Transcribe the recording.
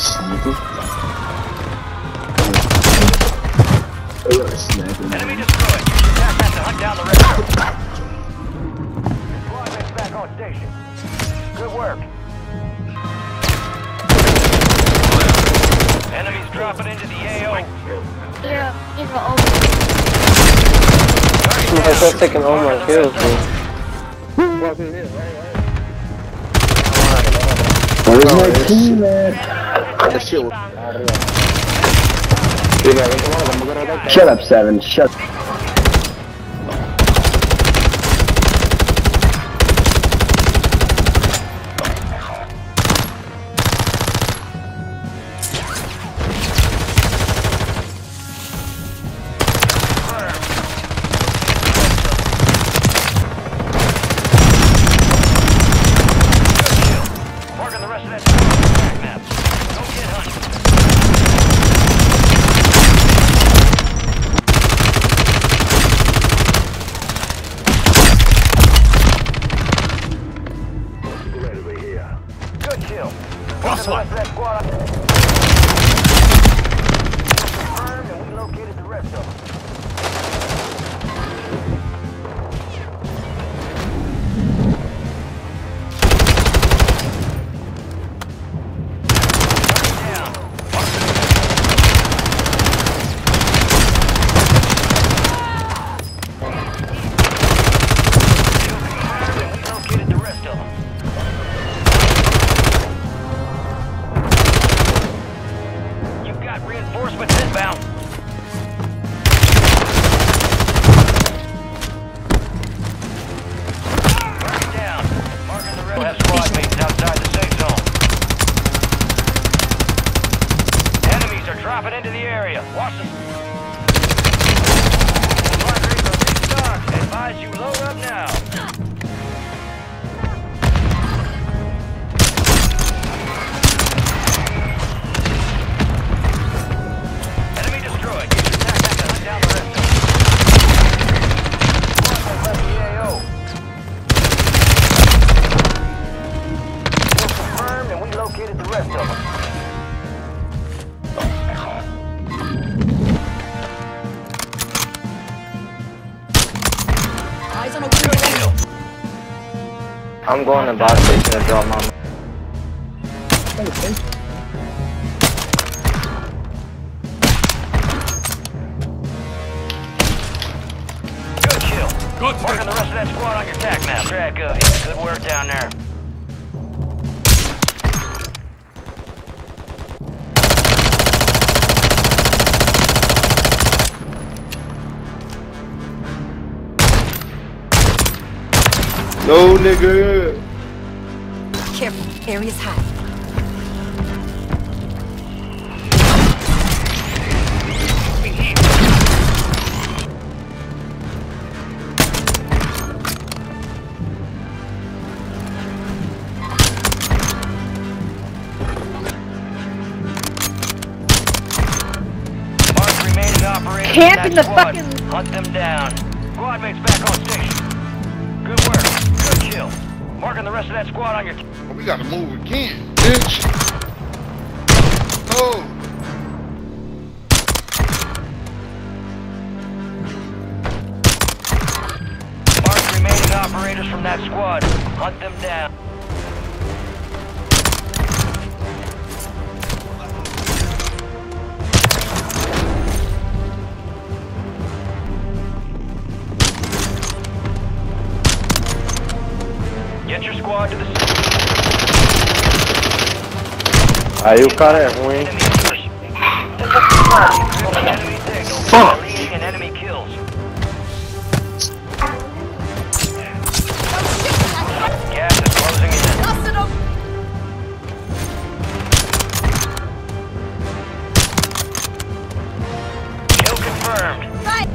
Sniper. Oh, you're a sniper. Enemy destroyed. Use your attack map to hunt down the rest of them. Squad mates back on station. Good work. Enemies dropping into the AO. Yeah, he's an old. Target I down. just taking all my kills, dude. Where's my team at? Shut up, Seven. Shut Marking Marking got reinforcements inbound. Target down. Marking the. Have squad mates outside the safe zone. Enemies are dropping into the area. Watch them. Eyes on a Good window. I'm going to boss station to drop my Good kill. Marking the rest of that squad on your attack map. Track of you. Good work down there. No, nigga. Careful, area's hot. Mark remaining operators. Camp in the squad. fucking- Hunt them down. Squad mates back on station. Good work. Kill. Marking the rest of that squad on your. Oh, we gotta move again, bitch. Oh, Mark remaining operators from that squad. Hunt them down. Aí o cara é ruim, hein? Porra! Confirmed. Right.